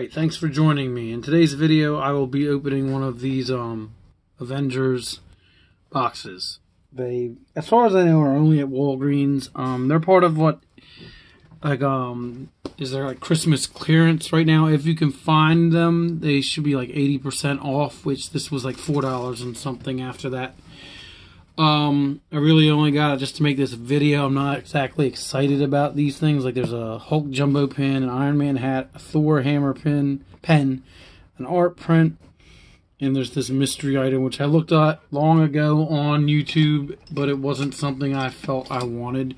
Alright, thanks for joining me. In today's video, I will be opening one of these um, Avengers boxes. They, as far as I know, are only at Walgreens. Um, they're part of what, like, um, is there like Christmas clearance right now? If you can find them, they should be like 80% off, which this was like $4 and something after that. Um, I really only got it just to make this video. I'm not exactly excited about these things. Like there's a Hulk jumbo pin, an Iron Man hat, a Thor hammer pin, pen, an art print, and there's this mystery item which I looked at long ago on YouTube, but it wasn't something I felt I wanted.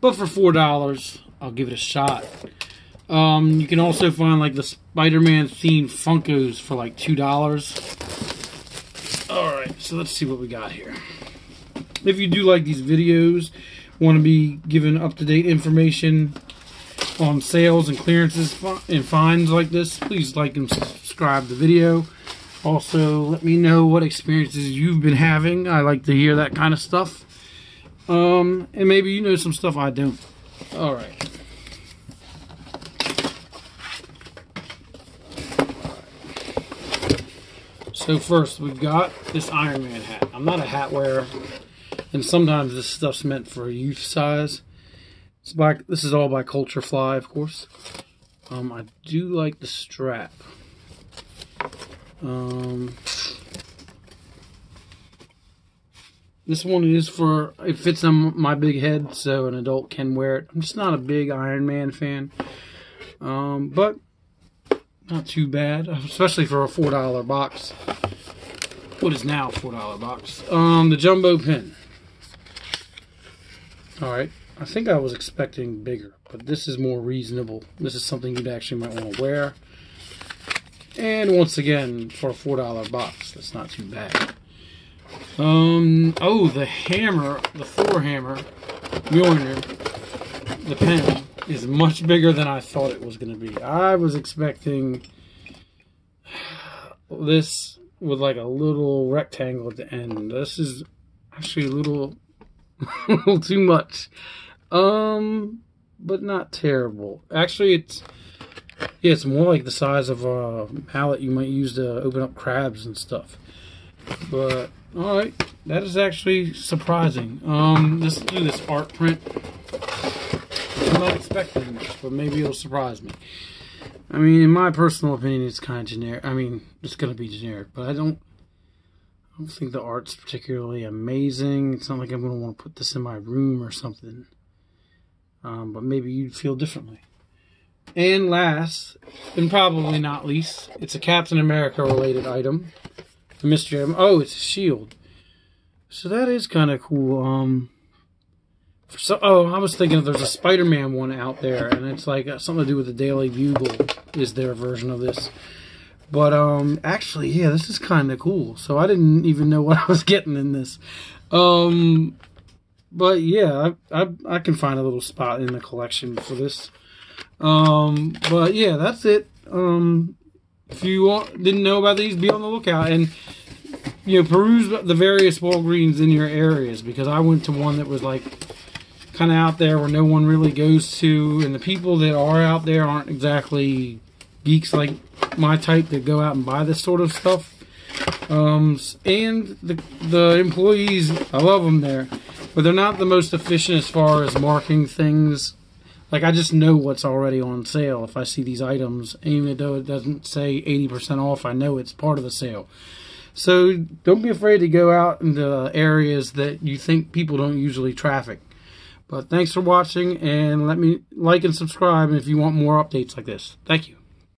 But for four dollars, I'll give it a shot. Um, you can also find like the Spider-Man themed Funkos for like two dollars. All right, so let's see what we got here. If you do like these videos, want to be given up-to-date information on sales and clearances and finds like this, please like and subscribe the video. Also, let me know what experiences you've been having. I like to hear that kind of stuff. Um, and maybe you know some stuff I don't. All right. So first, we've got this Iron Man hat. I'm not a hat wearer and sometimes this stuff's meant for youth size. It's by this is all by Culture Fly, of course. Um, I do like the strap. Um, this one is for it fits on my big head, so an adult can wear it. I'm just not a big Iron Man fan, um, but not too bad, especially for a four dollar box. What is now a four dollar box? Um, the jumbo pin. All right. I think I was expecting bigger, but this is more reasonable. This is something you'd actually might want to wear. And once again, for a $4 box, that's not too bad. Um, oh, the hammer, the Thor hammer, Mjolnir, the pen, is much bigger than I thought it was going to be. I was expecting this with like a little rectangle at the end. This is actually a little a little too much. Um, but not terrible. Actually, it's yeah, it's more like the size of a mallet you might use to open up crabs and stuff. But all right, that is actually surprising. Um, let's do this art print. I'm not expecting this, but maybe it'll surprise me. I mean, in my personal opinion, it's kind of generic. I mean, it's gonna be generic, but I don't I don't think the art's particularly amazing. It's not like I'm going to want to put this in my room or something. Um, but maybe you'd feel differently. And last, and probably not least, it's a Captain America related item. The mystery item. Oh, it's a shield. So that is kind of cool. Um, so, oh, I was thinking there's a Spider-Man one out there, and it's like uh, something to do with the Daily Bugle. Is their version of this? But um, actually, yeah, this is kind of cool. So I didn't even know what I was getting in this. Um, but yeah, I, I, I can find a little spot in the collection for this. Um, but yeah, that's it. Um, if you want, didn't know about these, be on the lookout and you know peruse the various Walgreens in your areas because I went to one that was like kind of out there where no one really goes to, and the people that are out there aren't exactly geeks like my type that go out and buy this sort of stuff. Um, and the the employees, I love them there, but they're not the most efficient as far as marking things. Like I just know what's already on sale if I see these items, even though it doesn't say 80% off. I know it's part of the sale. So don't be afraid to go out into areas that you think people don't usually traffic. But thanks for watching, and let me like and subscribe if you want more updates like this. Thank you.